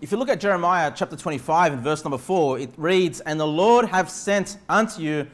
if you look at Jeremiah chapter 25 and verse number 4, it reads, And the Lord have sent unto you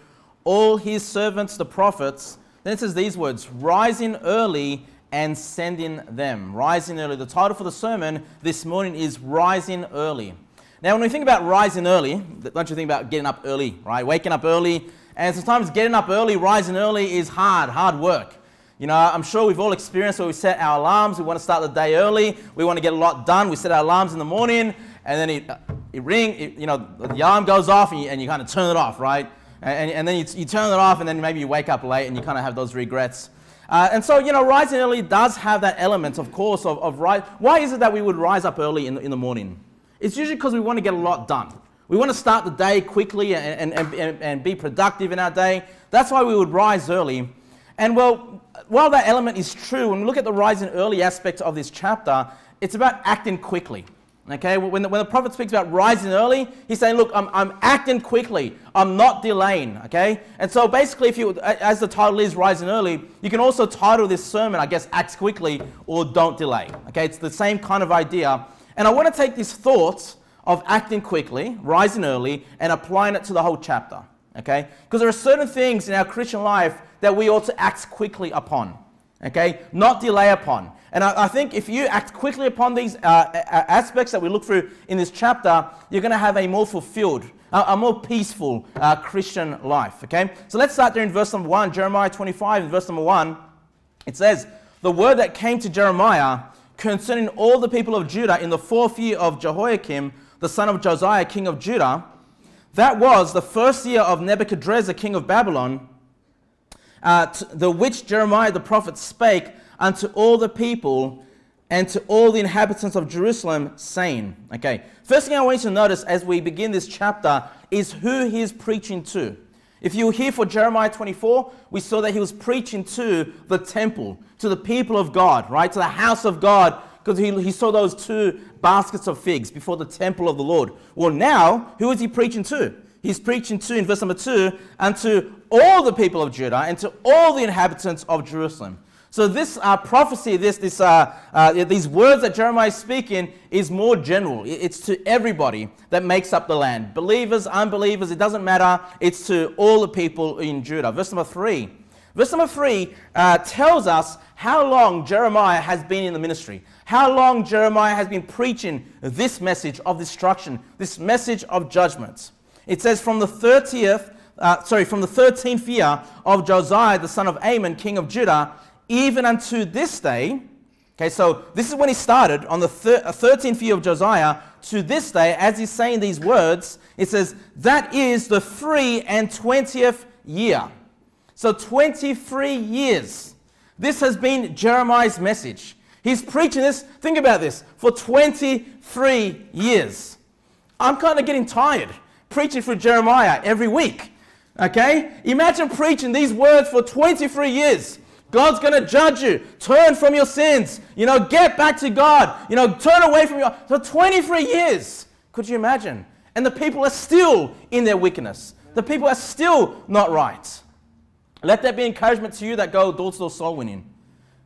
all his servants, the prophets. Then it says these words, Rising early and sending them. Rising early. The title for the sermon this morning is Rising Early. Now, when we think about rising early, don't you think about getting up early, right? Waking up early. And sometimes getting up early, rising early is hard, hard work. You know, I'm sure we've all experienced where we set our alarms. We want to start the day early. We want to get a lot done. We set our alarms in the morning, and then it, it ring. It, you know, the alarm goes off, and you, and you kind of turn it off, right? And, and then you, you turn it off, and then maybe you wake up late, and you kind of have those regrets. Uh, and so, you know, rising early does have that element, of course, of, of. Why is it that we would rise up early in the, in the morning? It's usually because we want to get a lot done. We want to start the day quickly and, and, and, and be productive in our day. That's why we would rise early. And well, while that element is true, when we look at the rising early aspect of this chapter, it's about acting quickly. Okay, when the, when the prophet speaks about rising early, he's saying, Look, I'm, I'm acting quickly, I'm not delaying. Okay, and so basically, if you, as the title is rising early, you can also title this sermon, I guess, Acts quickly or don't delay. Okay, it's the same kind of idea. And I want to take these thoughts of acting quickly, rising early, and applying it to the whole chapter. Okay, because there are certain things in our Christian life that we ought to act quickly upon. Okay, not delay upon. And I, I think if you act quickly upon these uh, aspects that we look through in this chapter, you're going to have a more fulfilled, a, a more peaceful uh, Christian life. Okay, so let's start there in verse number one, Jeremiah 25, in verse number one. It says, The word that came to Jeremiah concerning all the people of Judah in the fourth year of Jehoiakim, the son of Josiah, king of Judah, that was the first year of Nebuchadrezzar, king of Babylon uh, the which Jeremiah the prophet spake unto all the people and to all the inhabitants of Jerusalem, saying, Okay, first thing I want you to notice as we begin this chapter is who he's preaching to. If you were here for Jeremiah 24, we saw that he was preaching to the temple, to the people of God, right? To the house of God, because he, he saw those two baskets of figs before the temple of the Lord. Well, now, who is he preaching to? He's preaching to, in verse number 2, unto all the people of Judah and to all the inhabitants of Jerusalem. So this uh, prophecy, this, this, uh, uh, these words that Jeremiah is speaking is more general. It's to everybody that makes up the land. Believers, unbelievers, it doesn't matter. It's to all the people in Judah. Verse number 3. Verse number 3 uh, tells us how long Jeremiah has been in the ministry. How long Jeremiah has been preaching this message of destruction, this message of judgment. It says from the 30th uh, sorry, from the 13th year of Josiah, the son of Amon, king of Judah, even unto this day. Okay, so this is when he started on the 13th uh, year of Josiah to this day, as he's saying these words, it says, that is the three and 20th year. So 23 years. This has been Jeremiah's message. He's preaching this, think about this, for 23 years. I'm kind of getting tired preaching through Jeremiah every week. Okay? Imagine preaching these words for 23 years. God's going to judge you. Turn from your sins. You know, get back to God. You know, turn away from your. For 23 years. Could you imagine? And the people are still in their wickedness. The people are still not right. Let that be encouragement to you that go door to door soul winning.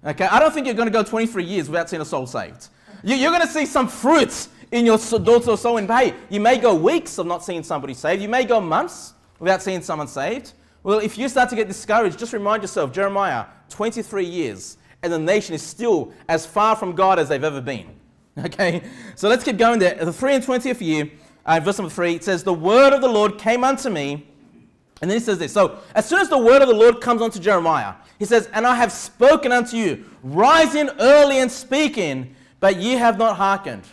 Okay? I don't think you're going to go 23 years without seeing a soul saved. You're going to see some fruits in your door to door soul winning. Hey, you may go weeks of not seeing somebody saved. You may go months without seeing someone saved? Well, if you start to get discouraged, just remind yourself Jeremiah, 23 years, and the nation is still as far from God as they've ever been. Okay, so let's keep going there. The 3 and 20th year, uh, verse number 3, it says, The word of the Lord came unto me. And then he says this. So, as soon as the word of the Lord comes unto Jeremiah, he says, And I have spoken unto you, rising early and speaking, but ye have not hearkened.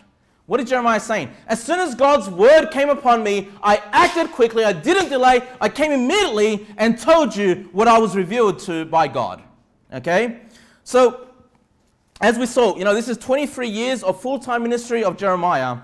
What is Jeremiah saying? As soon as God's word came upon me, I acted quickly, I didn't delay, I came immediately and told you what I was revealed to by God. Okay? So, as we saw, you know, this is 23 years of full time ministry of Jeremiah.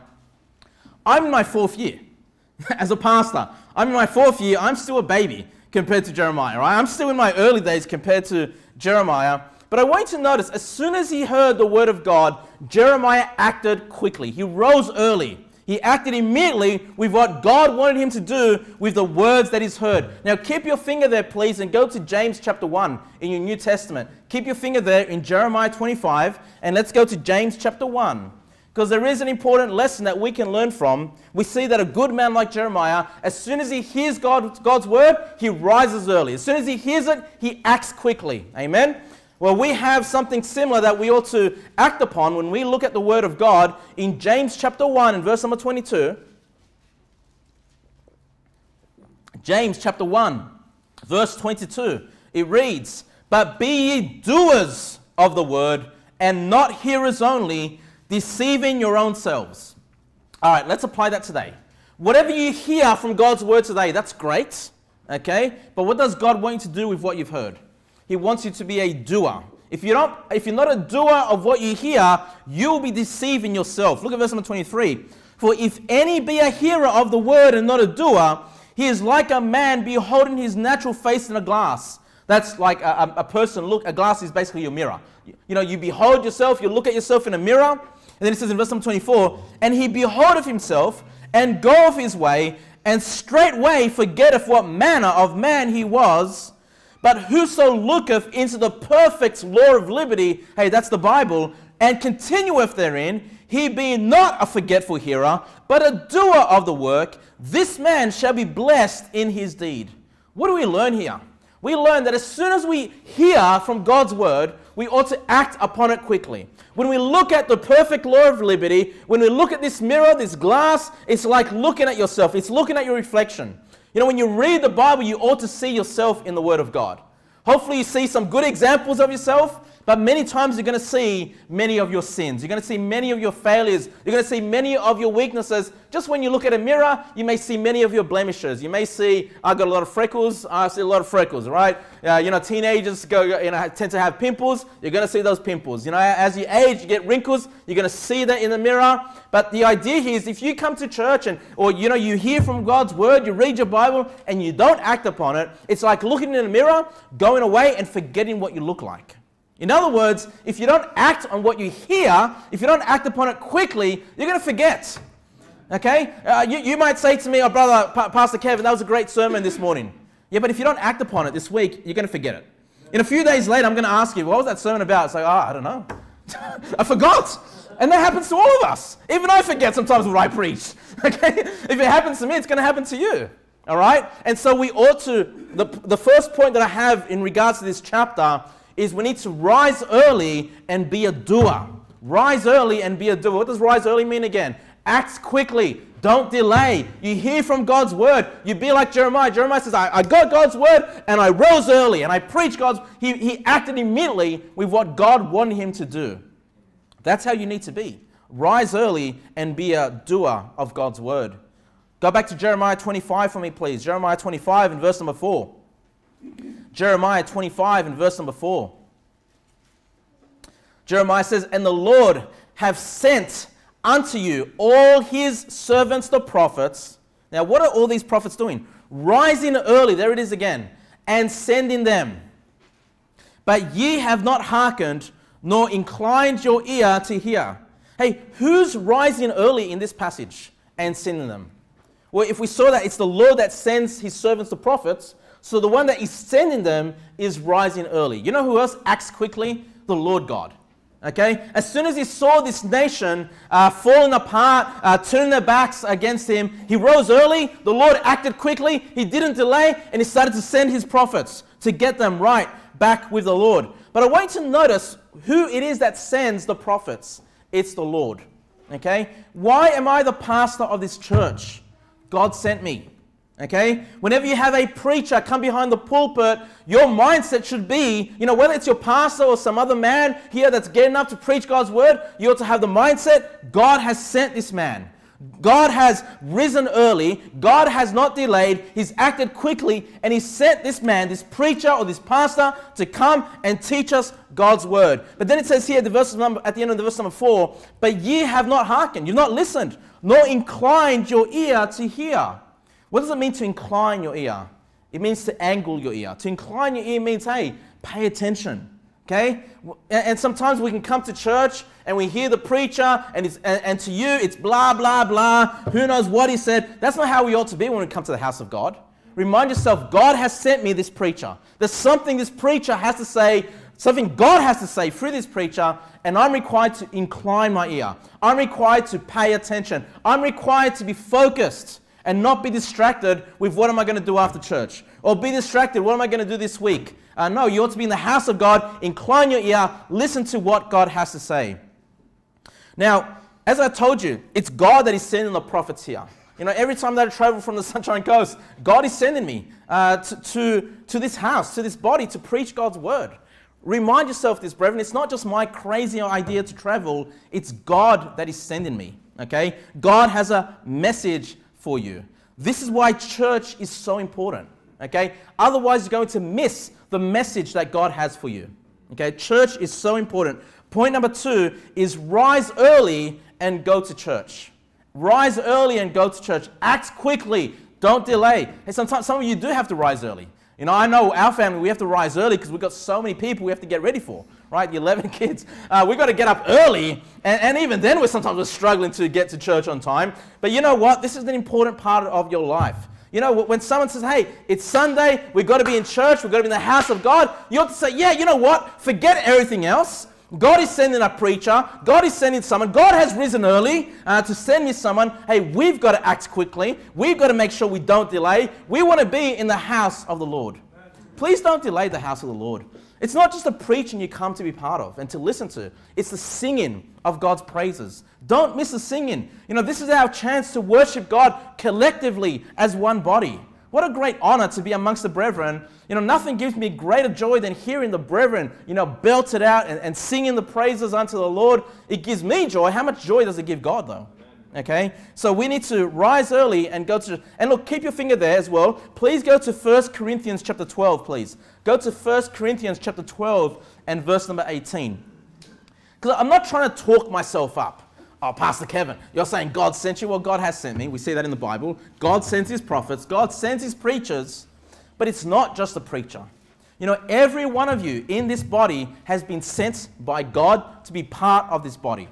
I'm in my fourth year as a pastor. I'm in my fourth year. I'm still a baby compared to Jeremiah, right? I'm still in my early days compared to Jeremiah. But I want you to notice, as soon as he heard the word of God, Jeremiah acted quickly. He rose early. He acted immediately with what God wanted him to do with the words that he's heard. Now, keep your finger there, please, and go to James chapter 1 in your New Testament. Keep your finger there in Jeremiah 25, and let's go to James chapter 1. Because there is an important lesson that we can learn from. We see that a good man like Jeremiah, as soon as he hears God, God's word, he rises early. As soon as he hears it, he acts quickly. Amen? Well, we have something similar that we ought to act upon when we look at the word of God in James chapter 1 and verse number 22. James chapter 1, verse 22. It reads, But be ye doers of the word, and not hearers only, deceiving your own selves. All right, let's apply that today. Whatever you hear from God's word today, that's great, okay? But what does God want you to do with what you've heard? He wants you to be a doer. If you're not, if you're not a doer of what you hear, you'll be deceiving yourself. Look at verse number 23. For if any be a hearer of the word and not a doer, he is like a man beholding his natural face in a glass. That's like a, a, person look, a glass is basically your mirror. You, you know, you behold yourself, you look at yourself in a mirror, and then it says in verse number 24, and he beholdeth himself, and goeth his way, and straightway forgetteth what manner of man he was. But whoso looketh into the perfect law of liberty, hey, that's the Bible, and continueth therein, he being not a forgetful hearer, but a doer of the work, this man shall be blessed in his deed. What do we learn here? We learn that as soon as we hear from God's word, we ought to act upon it quickly. When we look at the perfect law of liberty, when we look at this mirror, this glass, it's like looking at yourself, it's looking at your reflection. You know, when you read the Bible, you ought to see yourself in the Word of God. Hopefully, you see some good examples of yourself, but many times you're going to see many of your sins. You're going to see many of your failures. You're going to see many of your weaknesses. Just when you look at a mirror, you may see many of your blemishes. You may see, I've got a lot of freckles. I see a lot of freckles, right? Uh, you know, teenagers go, you know, tend to have pimples. You're going to see those pimples. You know, as you age, you get wrinkles. You're going to see that in the mirror. But the idea here is if you come to church and, or, you know, you hear from God's word, you read your Bible, and you don't act upon it, it's like looking in a mirror, going away and forgetting what you look like. In other words, if you don't act on what you hear, if you don't act upon it quickly, you're going to forget. Okay? Uh, you, you might say to me, oh, brother, pa- Pastor Kevin, that was a great sermon this morning. Yeah, but if you don't act upon it this week, you're going to forget it. In a few days later, I'm going to ask you, what was that sermon about? It's like, oh, I don't know. I forgot. And that happens to all of us. Even I forget sometimes what I preach. Okay? If it happens to me, it's going to happen to you. All right? And so we ought to, the, the first point that I have in regards to this chapter is we need to rise early and be a doer. Rise early and be a doer. What does rise early mean again? Act quickly. Don't delay. You hear from God's word. You be like Jeremiah. Jeremiah says, I, I got God's word and I rose early and I preached God's. He, he acted immediately with what God wanted him to do. That's how you need to be. Rise early and be a doer of God's word. Go back to Jeremiah 25 for me, please. Jeremiah 25 and verse number 4. Jeremiah 25 and verse number 4. Jeremiah says, And the Lord have sent unto you all his servants, the prophets. Now, what are all these prophets doing? Rising early, there it is again, and sending them. But ye have not hearkened, nor inclined your ear to hear. Hey, who's rising early in this passage and sending them? Well, if we saw that it's the Lord that sends his servants, the prophets, so the one that is sending them is rising early. You know who else acts quickly? The Lord God. Okay? As soon as he saw this nation uh, falling apart, uh, turning their backs against him, he rose early. The Lord acted quickly. He didn't delay, and he started to send his prophets to get them right back with the Lord. But I want you to notice who it is that sends the prophets. It's the Lord. Okay? Why am I the pastor of this church? God sent me. Okay? Whenever you have a preacher come behind the pulpit, your mindset should be, you know, whether it's your pastor or some other man here that's getting up to preach God's word, you ought to have the mindset God has sent this man. God has risen early. God has not delayed. He's acted quickly and He sent this man, this preacher or this pastor, to come and teach us God's word. But then it says here the, verse number, at the end of the verse number four, but ye have not hearkened, you've not listened, nor inclined your ear to hear. What does it mean to incline your ear? It means to angle your ear. To incline your ear means, hey, pay attention. Okay? And sometimes we can come to church and we hear the preacher, and, and, and, to you it's blah, blah, blah. Who knows what he said? That's not how we ought to be when we come to the house of God. Remind yourself, God has sent me this preacher. There's something this preacher has to say something God has to say through this preacher, and I'm required to incline my ear. I'm required to pay attention. I'm required to be focused and not be distracted with what am I going to do after church or be distracted, what am I going to do this week? Uh, no, you ought to be in the house of God, incline your ear, listen to what God has to say. Now, as I told you, it's God that is sending the prophets here. You know, every time that I travel from the Sunshine Coast, God is sending me uh, to, to, to this house, to this body, to preach God's word. Remind yourself this, brethren, it's not just my crazy idea to travel, it's God that is sending me. Okay? God has a message for you. This is why church is so important. Okay? Otherwise, you're going to miss the message that God has for you. Okay? Church is so important. Point number two is rise early and go to church. Rise early and go to church. Act quickly. Don't delay. Hey, sometimes some of you do have to rise early. You know, I know our family, we have to rise early because we've got so many people we have to get ready for, right? The 11 kids. Uh, we've got to get up early. And, and even then, we're sometimes we're struggling to get to church on time. But you know what? This is an important part of your life. You know, when someone says, hey, it's Sunday, we've got to be in church, we've got to be in the house of God, you have to say, yeah, you know what? Forget everything else. God is sending a preacher. God is sending someone. God has risen early uh, to send me someone. Hey, we've got to act quickly. We've got to make sure we don't delay. We want to be in the house of the Lord. Please don't delay the house of the Lord. It's not just the preaching you come to be part of and to listen to, it's the singing of God's praises. Don't miss the singing. You know, this is our chance to worship God collectively as one body. What a great honor to be amongst the brethren. You know, nothing gives me greater joy than hearing the brethren, you know, belt it out and, and singing the praises unto the Lord. It gives me joy. How much joy does it give God, though? Okay? So we need to rise early and go to, and look, keep your finger there as well. Please go to 1 Corinthians chapter 12, please. Go to 1 Corinthians chapter 12 and verse number 18. Because I'm not trying to talk myself up. Oh, Pastor Kevin, you're saying God sent you? Well, God has sent me. We see that in the Bible. God sends his prophets, God sends his preachers, but it's not just the preacher. You know, every one of you in this body has been sent by God to be part of this body.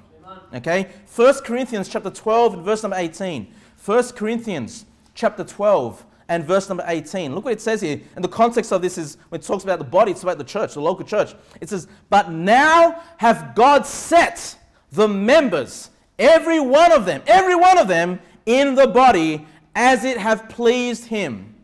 Okay? 1 Corinthians chapter 12 and verse number 18. 1 Corinthians chapter 12 and verse number 18. Look what it says here. And the context of this is when it talks about the body, it's about the church, the local church. It says, But now have God set the members every one of them, every one of them in the body as it have pleased him.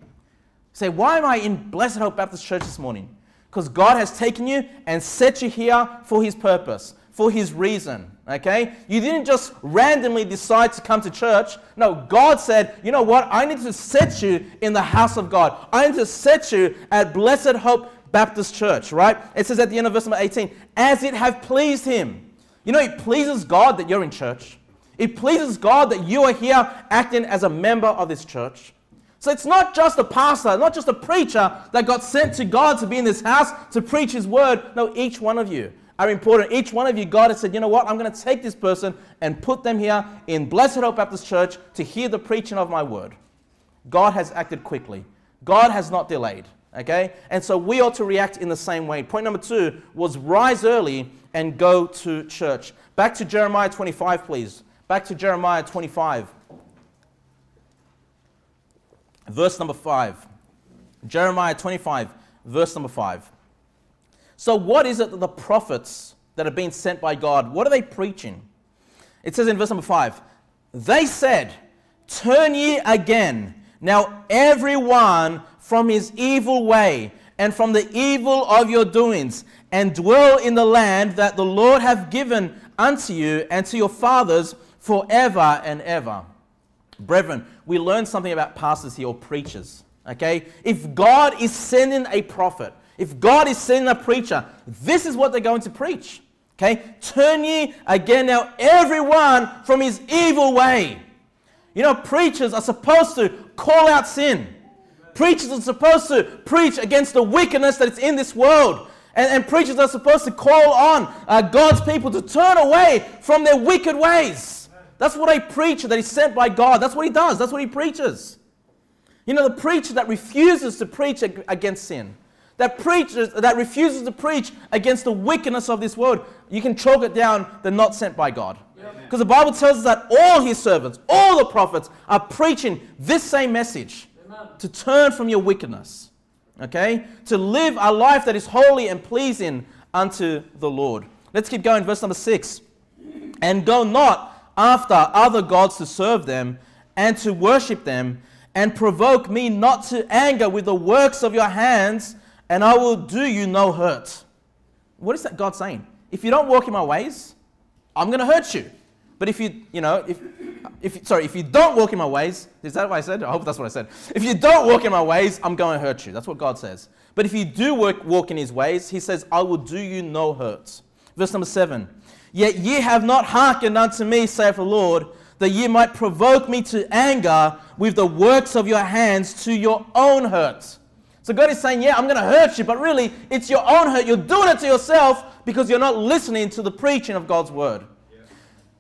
Say, why am I in Blessed Hope Baptist Church this morning? Because God has taken you and set you here for his purpose, for his reason. Okay? You didn't just randomly decide to come to church. No, God said, you know what? I need to set you in the house of God. I need to set you at Blessed Hope Baptist Church, right? It says at the end of verse number 18, as it have pleased him. You know, it pleases God that you're in church. It pleases God that you are here acting as a member of this church. So it's not just a pastor, not just a preacher that got sent to God to be in this house to preach his word. No, each one of you are important. Each one of you, God has said, you know what? I'm going to take this person and put them here in Blessed Hope Baptist Church to hear the preaching of my word. God has acted quickly. God has not delayed. Okay? And so we ought to react in the same way. Point number two was rise early and go to church. Back to Jeremiah 25, please. Back to Jeremiah 25. Verse number 5. Jeremiah 25, verse number 5. So, what is it that the prophets that have been sent by God, what are they preaching? It says in verse number 5 They said, Turn ye again, now everyone from his evil way and from the evil of your doings, and dwell in the land that the Lord hath given unto you and to your fathers forever and ever. Brethren, we learn something about pastors here or preachers. Okay? If God is sending a prophet, if God is sending a preacher, this is what they're going to preach. Okay? Turn ye again now everyone from his evil way. You know, preachers are supposed to call out sin. Preachers are supposed to preach against the wickedness that is in this world. And, and preachers are supposed to call on uh, God's people to turn away from their wicked ways. That's what a preacher that is sent by God, that's what he does. That's what he preaches. You know, the preacher that refuses to preach against sin, that preaches, that refuses to preach against the wickedness of this world, you can chalk it down, they're not sent by God. Because the Bible tells us that all his servants, all the prophets, are preaching this same message to turn from your wickedness. Okay? To live a life that is holy and pleasing unto the Lord. Let's keep going. Verse number six. And go not after other gods to serve them and to worship them, and provoke me not to anger with the works of your hands, and I will do you no hurt. What is that God saying? If you don't walk in my ways, I'm going to hurt you. But if you, you know, if, if, sorry, if you don't walk in my ways, is that what I said? I hope that's what I said. If you don't walk in my ways, I'm going to hurt you. That's what God says. But if you do work, walk in his ways, he says, I will do you no hurt. Verse number seven. Yet ye have not hearkened unto me, saith the Lord, that ye might provoke me to anger with the works of your hands to your own hurt. So God is saying, Yeah, I'm going to hurt you, but really, it's your own hurt. You're doing it to yourself because you're not listening to the preaching of God's word. Yeah.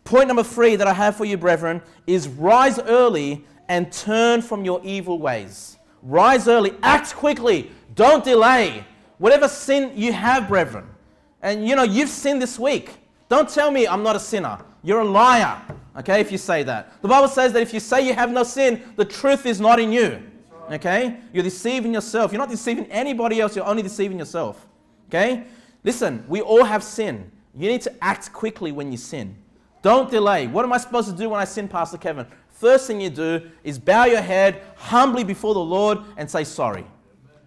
Point number three that I have for you, brethren, is rise early and turn from your evil ways. Rise early, act quickly, don't delay. Whatever sin you have, brethren, and you know, you've sinned this week. Don't tell me I'm not a sinner. You're a liar. Okay, if you say that. The Bible says that if you say you have no sin, the truth is not in you. Okay? You're deceiving yourself. You're not deceiving anybody else, you're only deceiving yourself. Okay? Listen, we all have sin. You need to act quickly when you sin. Don't delay. What am I supposed to do when I sin, Pastor Kevin? First thing you do is bow your head humbly before the Lord and say sorry.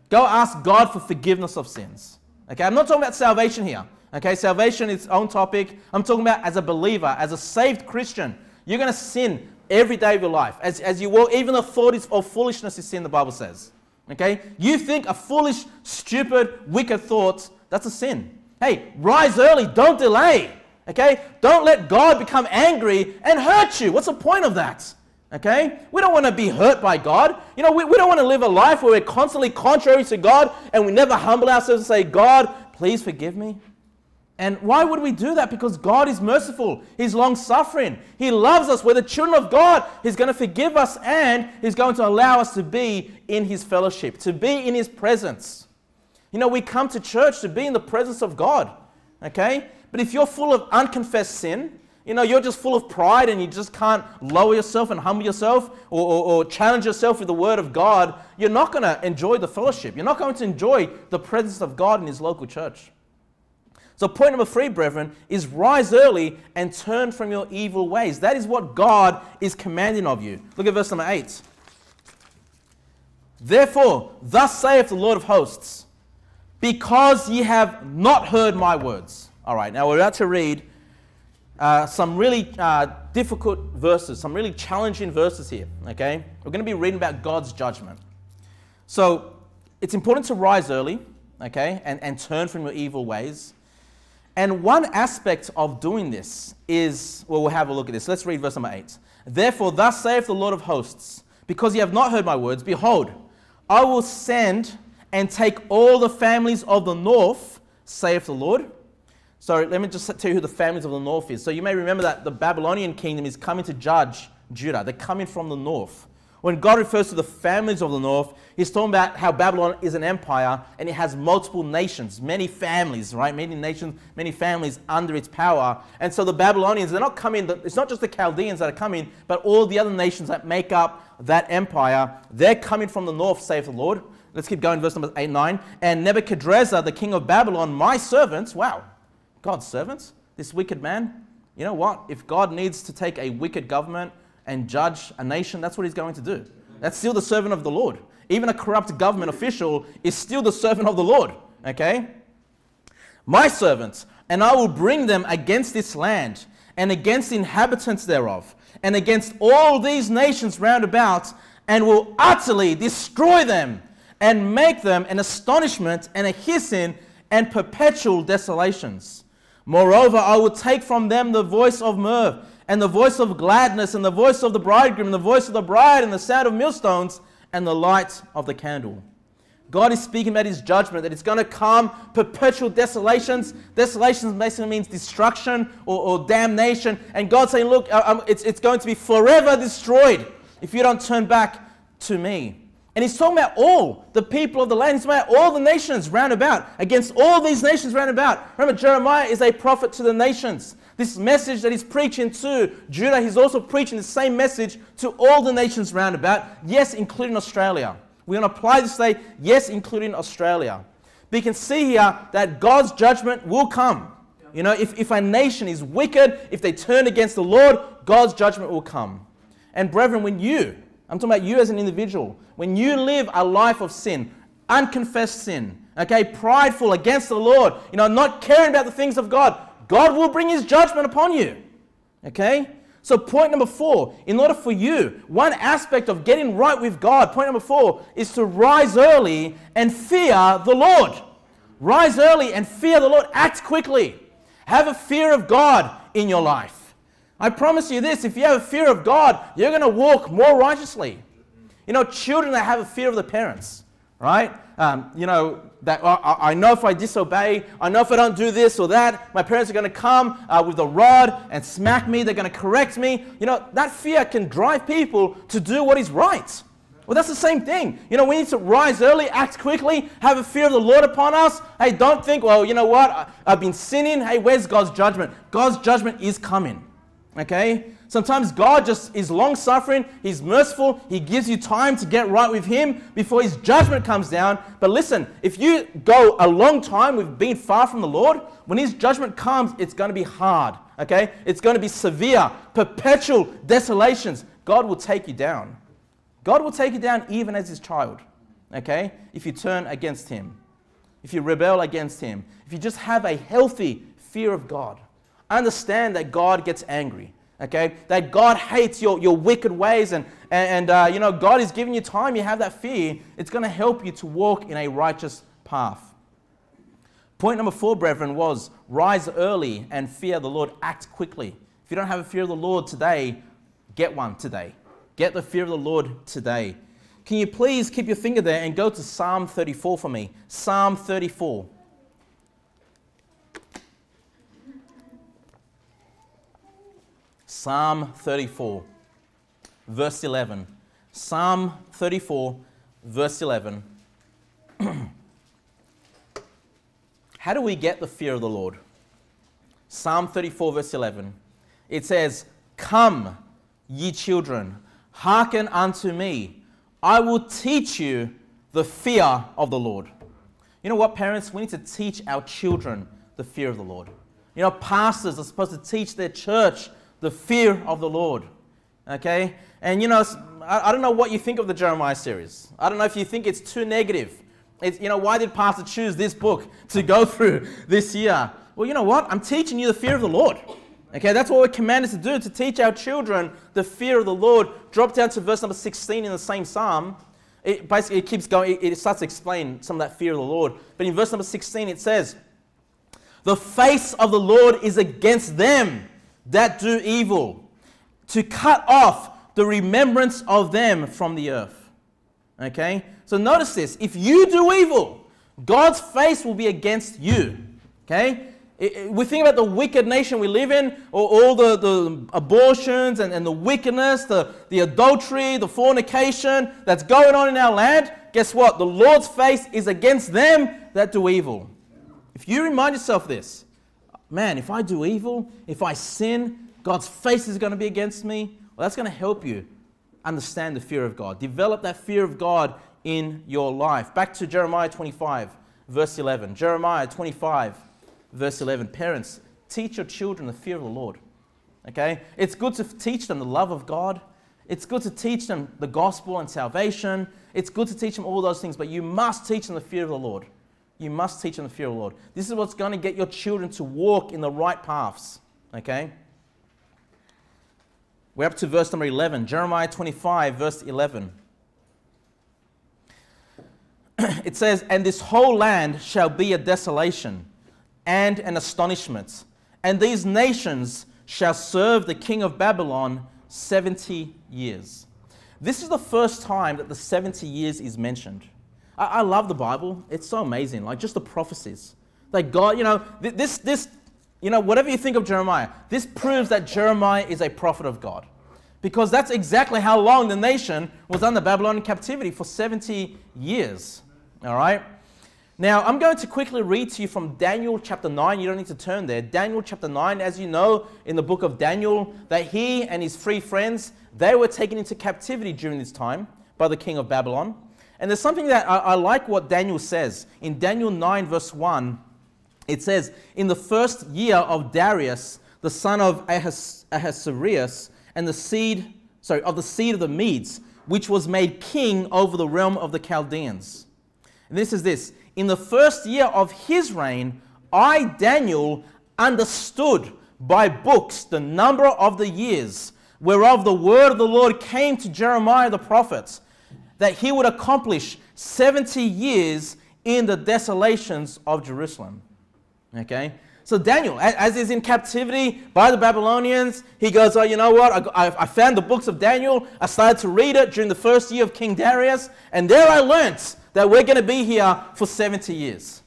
Go ask God for forgiveness of sins. Okay? I'm not talking about salvation here. Okay, salvation is its own topic. I'm talking about as a believer, as a saved Christian. You're going to sin every day of your life. As, as you walk, even the thought is, of foolishness is sin, the Bible says. Okay? You think a foolish, stupid, wicked thought, that's a sin. Hey, rise early, don't delay. Okay? Don't let God become angry and hurt you. What's the point of that? Okay? We don't want to be hurt by God. You know, we, we don't want to live a life where we're constantly contrary to God and we never humble ourselves and say, God, please forgive me. And why would we do that? Because God is merciful. He's long suffering. He loves us. We're the children of God. He's going to forgive us and He's going to allow us to be in His fellowship, to be in His presence. You know, we come to church to be in the presence of God. Okay? But if you're full of unconfessed sin, you know, you're just full of pride and you just can't lower yourself and humble yourself or, or, or challenge yourself with the Word of God, you're not going to enjoy the fellowship. You're not going to enjoy the presence of God in His local church. So, point number three, brethren, is rise early and turn from your evil ways. That is what God is commanding of you. Look at verse number eight. Therefore, thus saith the Lord of hosts, because ye have not heard my words. All right, now we're about to read uh, some really uh, difficult verses, some really challenging verses here, okay? We're going to be reading about God's judgment. So, it's important to rise early, okay, and, and turn from your evil ways. And one aspect of doing this is, well, we'll have a look at this. Let's read verse number 8. Therefore, thus saith the Lord of hosts, because ye have not heard my words, behold, I will send and take all the families of the north, saith the Lord. So let me just tell you who the families of the north is. So you may remember that the Babylonian kingdom is coming to judge Judah. They're coming from the north. When God refers to the families of the north, he's talking about how Babylon is an empire and it has multiple nations, many families, right? Many nations, many families under its power. And so the Babylonians, they're not coming, it's not just the Chaldeans that are coming, but all the other nations that make up that empire, they're coming from the north, saith the Lord. Let's keep going, verse number 8 9. And Nebuchadrezzar, the king of Babylon, my servants, wow, God's servants, this wicked man. You know what? If God needs to take a wicked government, and judge a nation, that's what he's going to do. That's still the servant of the Lord. Even a corrupt government official is still the servant of the Lord. Okay? My servants, and I will bring them against this land and against the inhabitants thereof and against all these nations round about and will utterly destroy them and make them an astonishment and a hissing and perpetual desolations. Moreover, I will take from them the voice of mirth and the voice of gladness, and the voice of the bridegroom, and the voice of the bride, and the sound of millstones, and the light of the candle. God is speaking about his judgment, that it's going to come perpetual desolations. Desolations basically means destruction or, or damnation. And God's saying, look, uh, um, it's, it's going to be forever destroyed if you don't turn back to me. And he's talking about all the people of the land. He's talking about all the nations round about, against all these nations round about. Remember, Jeremiah is a prophet to the nations. This message that he's preaching to Judah, he's also preaching the same message to all the nations round about, yes, including Australia. We're going to apply this today, yes, including Australia. But you can see here that God's judgment will come. You know, if, if a nation is wicked, if they turn against the Lord, God's judgment will come. And brethren, when you, I'm talking about you as an individual, when you live a life of sin, unconfessed sin, okay, prideful against the Lord, you know, not caring about the things of God, God will bring his judgment upon you. Okay? So, point number four, in order for you, one aspect of getting right with God, point number four, is to rise early and fear the Lord. Rise early and fear the Lord. Act quickly. Have a fear of God in your life. I promise you this if you have a fear of God, you're going to walk more righteously. You know, children that have a fear of the parents, right? Um, you know, that I, I, know if I disobey, I know if I don't do this or that, my parents are going to come uh, with a rod and smack me, they're going to correct me. You know, that fear can drive people to do what is right. Well, that's the same thing. You know, we need to rise early, act quickly, have a fear of the Lord upon us. Hey, don't think, well, you know what? I, I've been sinning. Hey, where's God's judgment? God's judgment is coming. Okay? Sometimes God just is long suffering, He's merciful, He gives you time to get right with Him before His judgment comes down. But listen, if you go a long time with being far from the Lord, when His judgment comes, it's going to be hard. Okay? It's going to be severe, perpetual desolations. God will take you down. God will take you down even as His child. Okay? If you turn against Him, if you rebel against Him, if you just have a healthy fear of God, understand that God gets angry okay? That God hates your, your wicked ways and, and, uh, you know, God is giving you time, you have that fear, it's going to help you to walk in a righteous path. Point number four, brethren, was rise early and fear the Lord, act quickly. If you don't have a fear of the Lord today, get one today. Get the fear of the Lord today. Can you please keep your finger there and go to Psalm 34 for me? Psalm 34. Psalm 34, verse 11. Psalm 34, verse 11. How do we get the fear of the Lord? Psalm 34, verse 11. It says, Come, ye children, hearken unto me. I will teach you the fear of the Lord. You know what, parents? We need to teach our children the fear of the Lord. You know, pastors are supposed to teach their church the fear of the Lord. Okay? And you know, I, don't know what you think of the Jeremiah series. I don't know if you think it's too negative. It's, you know, why did Pastor choose this book to go through this year? Well, you know what? I'm teaching you the fear of the Lord. Okay, that's what we're commanded to do, to teach our children the fear of the Lord. Drop down to verse number 16 in the same psalm. It basically it keeps going, it starts to explain some of that fear of the Lord. But in verse number 16, it says, The face of the Lord is against them that do evil, to cut off the remembrance of them from the earth. Okay? So notice this. If you do evil, God's face will be against you. Okay? We think about the wicked nation we live in, or all the, the abortions and, and the wickedness, the, the adultery, the fornication that's going on in our land. Guess what? The Lord's face is against them that do evil. If you remind yourself this, man, if I do evil, if I sin, God's face is going to be against me. Well, that's going to help you understand the fear of God. Develop that fear of God in your life. Back to Jeremiah 25, verse 11. Jeremiah 25, verse 11. Parents, teach your children the fear of the Lord. Okay? It's good to teach them the love of God. It's good to teach them the gospel and salvation. It's good to teach them all those things, but you must teach them the fear of the Lord. You must teach them the fear of the Lord. This is what's going to get your children to walk in the right paths. Okay? We're up to verse number 11, Jeremiah 25, verse 11. it says, And this whole land shall be a desolation and an astonishment, and these nations shall serve the king of Babylon 70 years. This is the first time that the 70 years is mentioned. I, I love the Bible. It's so amazing. Like just the prophecies. Like God, you know, this, this, you know, whatever you think of Jeremiah, this proves that Jeremiah is a prophet of God. Because that's exactly how long the nation was under Babylonian captivity for 70 years. All right? Now, I'm going to quickly read to you from Daniel chapter 9. You don't need to turn there. Daniel chapter 9, as you know, in the book of Daniel, that he and his three friends, they were taken into captivity during this time by the king of Babylon. And there's something that I, I like what Daniel says. In Daniel 9, verse 1, it says, In the first year of Darius, the son of Ahas- Ahasuerus, and the seed, sorry, of the seed of the Medes, which was made king over the realm of the Chaldeans. And this is this In the first year of his reign, I, Daniel, understood by books the number of the years whereof the word of the Lord came to Jeremiah the prophet, that he would accomplish 70 years in the desolations of Jerusalem. Okay? So Daniel, as he's in captivity by the Babylonians, he goes, oh, you know what? I, I found the books of Daniel. I started to read it during the first year of King Darius. And there I learnt that we're going to be here for 70 years.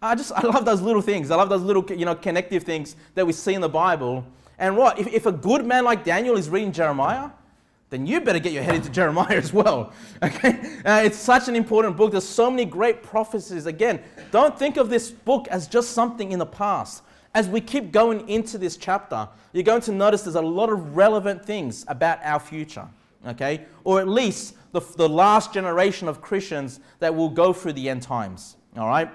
I just, I love those little things. I love those little, you know, connective things that we see in the Bible. And what? If, if a good man like Daniel is reading Jeremiah, then you better get your head into Jeremiah as well. Okay? Uh, it's such an important book. There's so many great prophecies. Again, don't think of this book as just something in the past. As we keep going into this chapter, you're going to notice there's a lot of relevant things about our future. Okay? Or at least the, the last generation of Christians that will go through the end times. All right?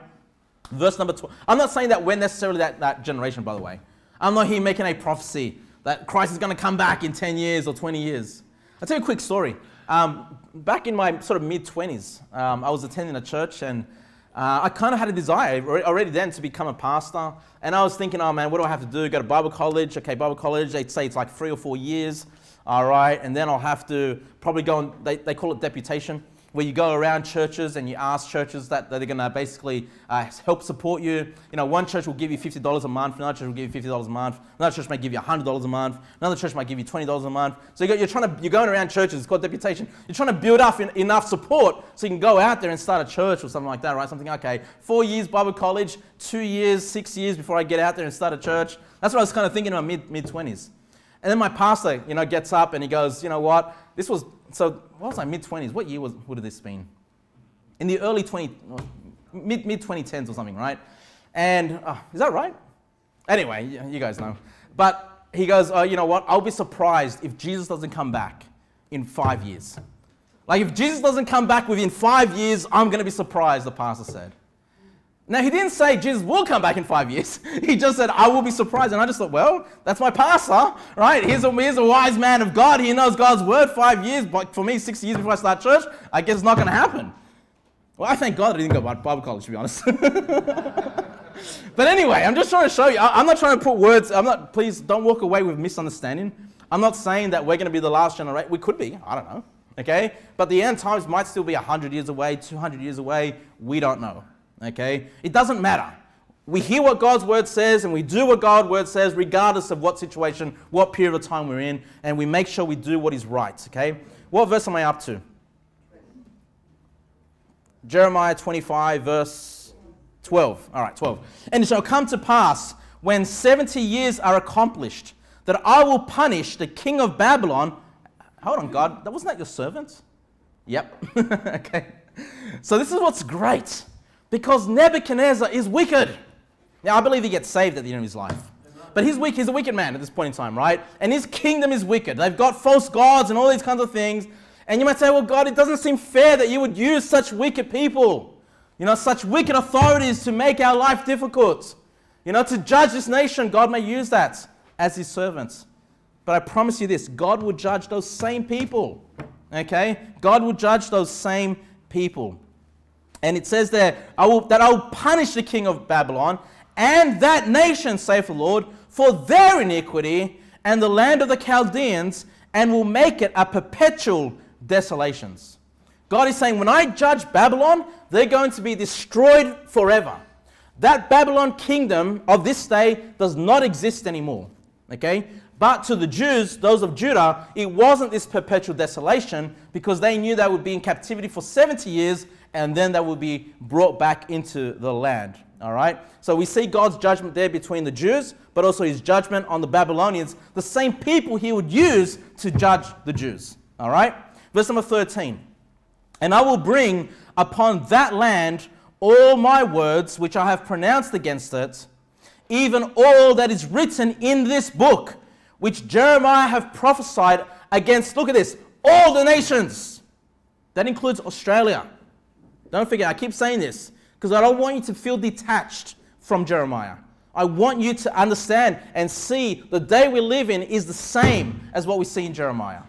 Verse number 12. I'm not saying that we're necessarily that, that generation, by the way. I'm not here making a prophecy that Christ is going to come back in 10 years or 20 years. I'll tell you a quick story. Um, back in my sort of mid 20s, um, I was attending a church and uh, I kind of had a desire already then to become a pastor. And I was thinking, oh man, what do I have to do? Go to Bible college? Okay, Bible college, they'd say it's like three or four years. All right, and then I'll have to probably go on, they, they call it deputation where you go around churches and you ask churches that, that they're going to basically uh, help support you. You know, one church will give you $50 a month, another church will give you $50 a month, another church might give you $100 a month, another church might give you $20 a month. So you're, trying to, you're going around churches, it's called deputation. You're trying to build up in, enough support so you can go out there and start a church or something like that, right? Something, okay, four years Bible college, two years, six years before I get out there and start a church. That's what I was kind of thinking in my mid, mid-20s. And then my pastor, you know, gets up and he goes, you know what, this was, so what was I, mid-20s? What year was, would have this been? in the early 20, mid, mid 2010s or something, right? And uh, is that right? Anyway, you guys know. But he goes, oh, you know what? I'll be surprised if Jesus doesn't come back in five years. Like if Jesus doesn't come back within five years, I'm going to be surprised, the pastor said. Now, he didn't say Jesus will come back in five years. He just said, I will be surprised. And I just thought, well, that's my pastor, right? He's a, he's a wise man of God. He knows God's word five years. But for me, six years before I start church, I guess it's not going to happen. Well, I thank God I didn't go to Bible college, to be honest. but anyway, I'm just trying to show you. I'm not trying to put words, I'm not, please don't walk away with misunderstanding. I'm not saying that we're going to be the last generation. We could be, I don't know. Okay? But the end times might still be 100 years away, 200 years away. We don't know. Okay? It doesn't matter. We hear what God's word says and we do what God's word says, regardless of what situation, what period of time we're in, and we make sure we do what is right. Okay? What verse am I up to? Jeremiah 25, verse 12. All right, 12. And it shall come to pass when 70 years are accomplished that I will punish the king of Babylon. Hold on, God, that wasn't that your servant? Yep. okay. So this is what's great because Nebuchadnezzar is wicked. Now, I believe he gets saved at the end of his life. But he's weak. He's a wicked man at this point in time, right? And his kingdom is wicked. They've got false gods and all these kinds of things. And you might say, well, God, it doesn't seem fair that you would use such wicked people, you know, such wicked authorities to make our life difficult. You know, to judge this nation, God may use that as his servants. But I promise you this God will judge those same people. Okay? God will judge those same people. And it says there, I will, that I will punish the king of Babylon and that nation, saith the Lord, for their iniquity and the land of the Chaldeans, and will make it a perpetual desolations. God is saying, when I judge Babylon, they're going to be destroyed forever. That Babylon kingdom of this day does not exist anymore. Okay? But to the Jews, those of Judah, it wasn't this perpetual desolation because they knew they would be in captivity for 70 years and then that would be brought back into the land. All right? So we see God's judgment there between the Jews, but also his judgment on the Babylonians, the same people he would use to judge the Jews. All right? Verse number 13. And I will bring upon that land all my words which I have pronounced against it, even all that is written in this book, which Jeremiah have prophesied against, look at this, all the nations. That includes Australia. Don't forget, I keep saying this because I don't want you to feel detached from Jeremiah. I want you to understand and see the day we live in is the same as what we see in Jeremiah.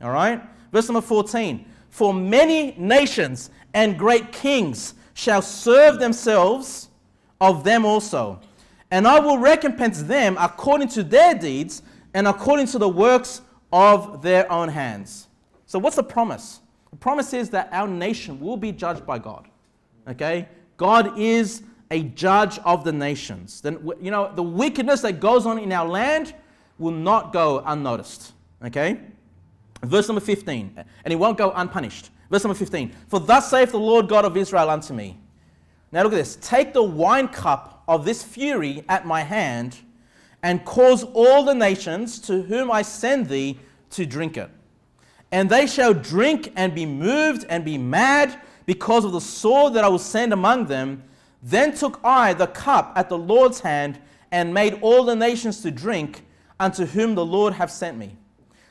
All right? Verse number 14 For many nations and great kings shall serve themselves of them also, and I will recompense them according to their deeds and according to the works of their own hands. So, what's the promise? The promise is that our nation will be judged by God. Okay? God is a judge of the nations. Then, you know, the wickedness that goes on in our land will not go unnoticed. Okay? Verse number 15, and it won't go unpunished. Verse number 15, for thus saith the Lord God of Israel unto me. Now look at this. Take the wine cup of this fury at my hand and cause all the nations to whom I send thee to drink it. And they shall drink and be moved and be mad because of the sword that I will send among them. Then took I the cup at the Lord's hand and made all the nations to drink unto whom the Lord hath sent me.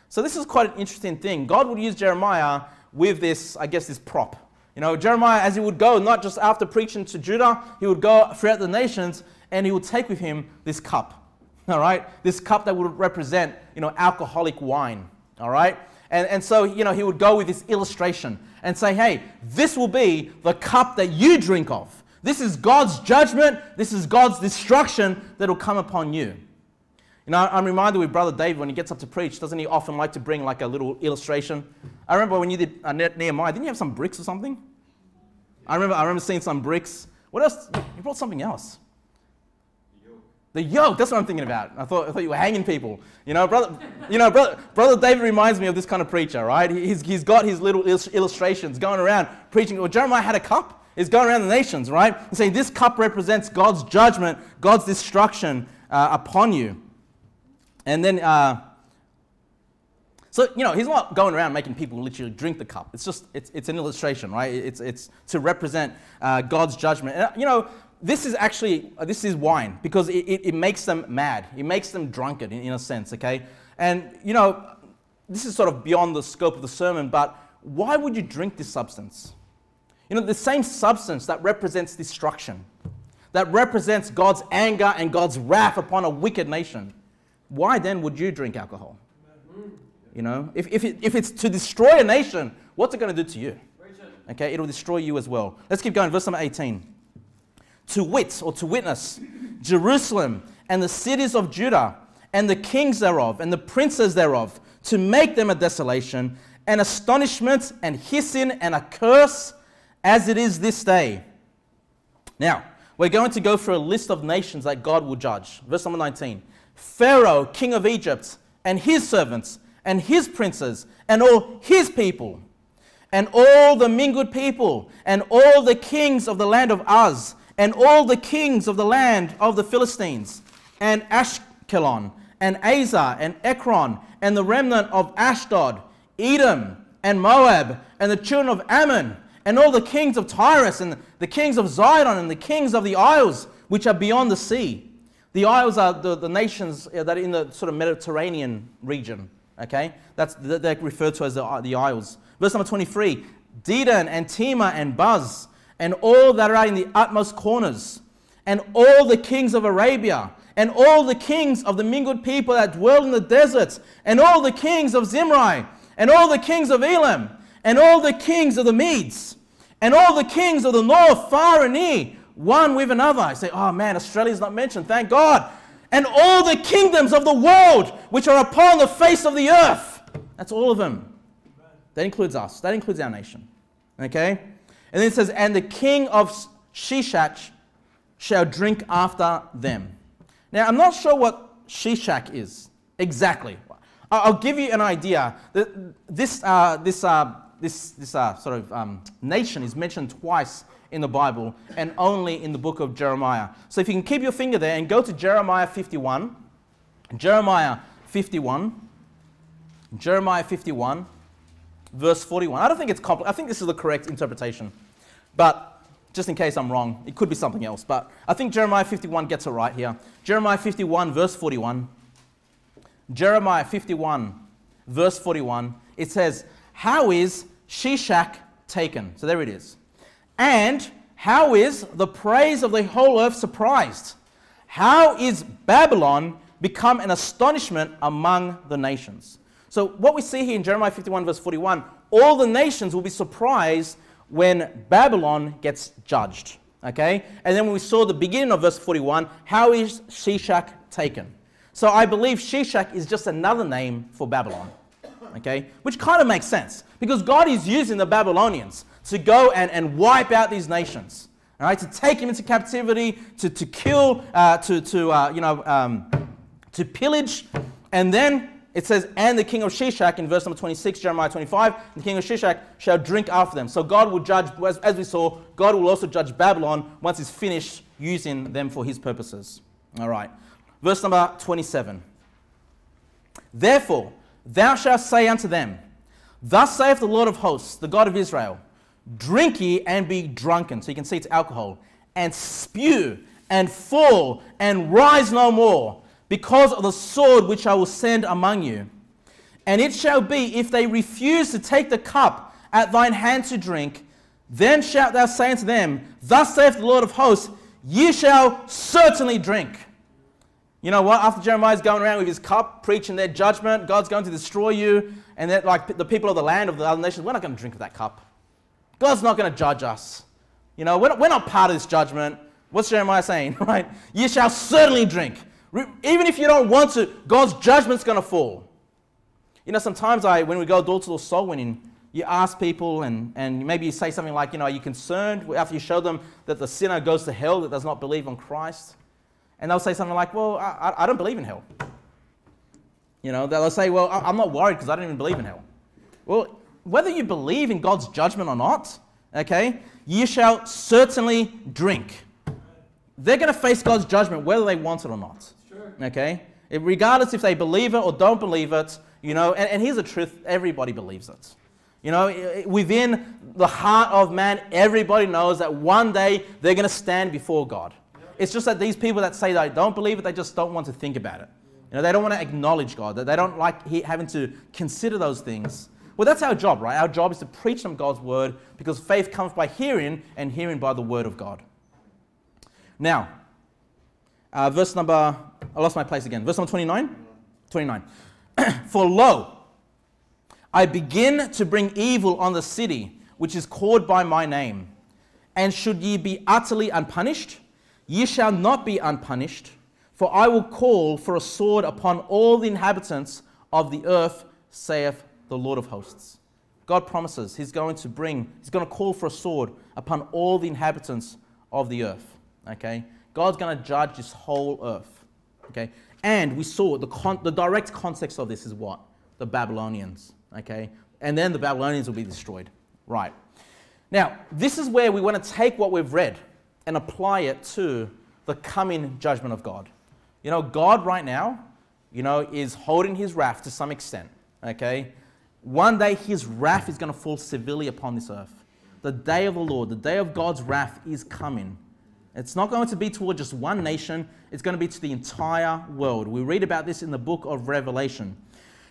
So this is quite an interesting thing. God would use Jeremiah with this, I guess, this prop. You know, Jeremiah, as he would go, not just after preaching to Judah, he would go throughout the nations and he would take with him this cup. All right? This cup that would represent, you know, alcoholic wine. All right? And, and so, you know, he would go with this illustration and say, hey, this will be the cup that you drink of. This is God's judgment. This is God's destruction that will come upon you. You know, I'm reminded with Brother David when he gets up to preach, doesn't he often like to bring like a little illustration? I remember when you did uh, Nehemiah, didn't you have some bricks or something? I remember, I remember seeing some bricks. What else? You brought something else. The yoke, that's what I'm thinking about. I thought, I thought you were hanging people. You know, brother, you know, brother, brother David reminds me of this kind of preacher, right? He's, he's got his little illustrations going around preaching. Well, Jeremiah had a cup. He's going around the nations, right? And saying this cup represents God's judgment, God's destruction uh, upon you. And then, uh, so, you know, he's not going around making people literally drink the cup. It's just, it's, it's an illustration, right? It's, it's to represent uh, God's judgment. And, you know, this is actually, uh, this is wine because it, it, it, makes them mad. It makes them drunken in, in a sense, okay? And, you know, this is sort of beyond the scope of the sermon, but why would you drink this substance? You know, the same substance that represents destruction, that represents God's anger and God's wrath upon a wicked nation. Why then would you drink alcohol? You know, if, if, it, if it's to destroy a nation, what's it going to do to you? Okay, it'll destroy you as well. Let's keep going. Verse number 18 to wit or to witness Jerusalem and the cities of Judah and the kings thereof and the princes thereof to make them a desolation, an astonishment and hissing and a curse as it is this day. Now, we're going to go through a list of nations that God will judge. Verse number 19 Pharaoh, king of Egypt, and his servants, and his princes, and all his people, and all the mingled people, and all the kings of the land of Uz, and all the kings of the land of the Philistines, and Ashkelon, and Azzah, and Ekron, and the remnant of Ashdod, Edom, and Moab, and the children of Ammon, and all the kings of Tyrus, and the kings of Zidon, and the kings of the isles which are beyond the sea. The isles are the, the nations uh, that are in the sort of Mediterranean region. Okay? That's they're referred to as the, the isles. Verse number 23 Dedan and Tema and Buz and all that are in the utmost corners, and all the kings of Arabia, and all the kings of the mingled people that dwell in the deserts, and all the kings of Zimri, and all the kings of Elam, and all the kings of the Medes, and all the kings of the north, far and near, one with another. I say, oh man, Australia's not mentioned, thank God. And all the kingdoms of the world which are upon the face of the earth. That's all of them. That includes us, that includes our nation. Okay? And then it says, And the king of Sheshach shall drink after them. Now, I'm not sure what Sheshach is exactly. I'll give you an idea. This, uh, this, uh, this, this uh, sort of um, nation is mentioned twice in the Bible and only in the book of Jeremiah. So if you can keep your finger there and go to Jeremiah 51. Jeremiah 51. Jeremiah 51 verse 41. I don't think it's complex. I think this is the correct interpretation. But just in case I'm wrong, it could be something else. But I think Jeremiah 51 gets it right here. Jeremiah 51, verse 41. Jeremiah 51, verse 41. It says, How is Sheshach taken? So there it is. And how is the praise of the whole earth surprised? How is Babylon become an astonishment among the nations? So, what we see here in Jeremiah 51, verse 41, all the nations will be surprised when Babylon gets judged. Okay? And then we saw the beginning of verse 41, how is Sheshach taken? So I believe Sheshach is just another name for Babylon. Okay? Which kind of makes sense because God is using the Babylonians to go and, and wipe out these nations. All right? To take them into captivity, to, to kill, uh, to, to, uh, you know, um, to pillage. And then it says, and the king of Sheshach in verse number 26, Jeremiah 25, the king of Sheshach shall drink after them. So God will judge, as, as we saw, God will also judge Babylon once he's finished using them for his purposes. All right. Verse number 27. Therefore, thou shalt say unto them, Thus saith the Lord of hosts, the God of Israel, drink ye and be drunken. So you can see it's alcohol, and spew and fall and rise no more because of the sword which I will send among you. And it shall be, if they refuse to take the cup at thine hand to drink, then shalt thou say unto them, Thus saith the Lord of hosts, ye shall certainly drink. You know what? After Jeremiah's going around with his cup, preaching their judgment, God's going to destroy you, and that like the people of the land of the other nations, we're not going to drink of that cup. God's not going to judge us. You know, we're not, we're not part of this judgment. What's Jeremiah saying, right? You shall certainly drink. Even if you don't want to, God's judgment's going to fall. You know, sometimes I, when we go door to door soul winning, you ask people and, and maybe you say something like, you know, are you concerned after you show them that the sinner goes to hell that does not believe on Christ? And they'll say something like, well, I, I don't believe in hell. You know, they'll say, well, I'm not worried because I don't even believe in hell. Well, whether you believe in God's judgment or not, okay, you shall certainly drink. They're going to face God's judgment whether they want it or not. Okay? regardless if they believe it or don't believe it, you know, and, and here's the truth everybody believes it. You know, within the heart of man, everybody knows that one day they're going to stand before God. It's just that these people that say they don't believe it, they just don't want to think about it. You know, they don't want to acknowledge God. That they don't like having to consider those things. Well, that's our job, right? Our job is to preach them God's word because faith comes by hearing and hearing by the word of God. Now, uh, verse number I lost my place again. Verse number 29? 29. For lo, I begin to bring evil on the city which is called by my name. And should ye be utterly unpunished, ye shall not be unpunished, for I will call for a sword upon all the inhabitants of the earth, saith the Lord of hosts. God promises He's going to bring, He's going to call for a sword upon all the inhabitants of the earth. Okay? God's going to judge this whole earth. Okay? And we saw the, con- the direct context of this is what? The Babylonians. Okay? And then the Babylonians will be destroyed. Right. Now, this is where we want to take what we've read and apply it to the coming judgment of God. You know, God right now, you know, is holding his wrath to some extent. Okay? One day his wrath is going to fall severely upon this earth. The day of the Lord, the day of God's wrath is coming. It's not going to be toward just one nation, it's going to be to the entire world. We read about this in the book of Revelation.